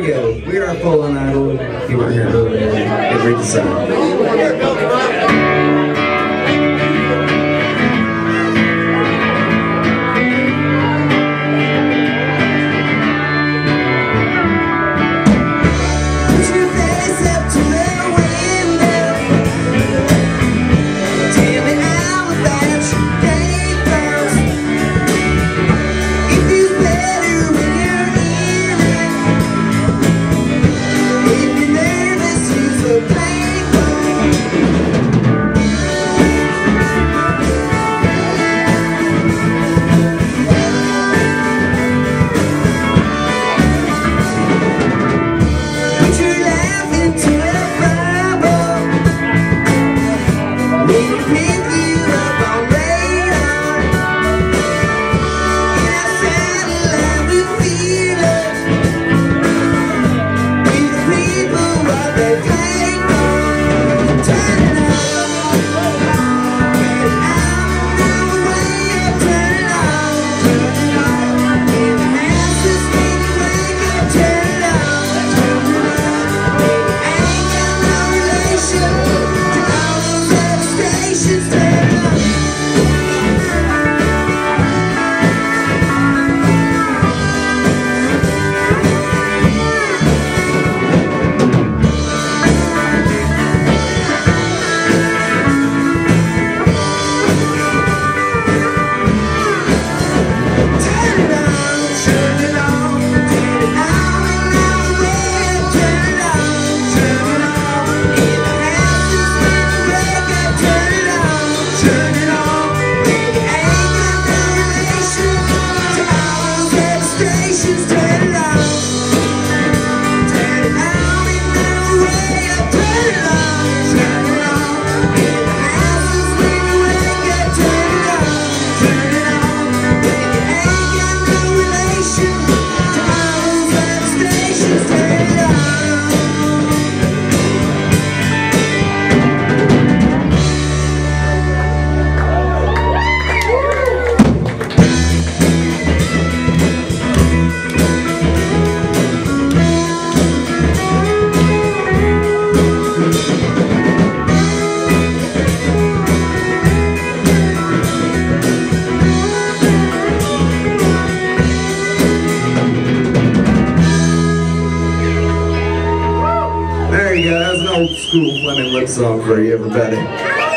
we go. We are pulling out. idol. You were here earlier, it. laugh into it. old school Flaming Lip song for you, everybody.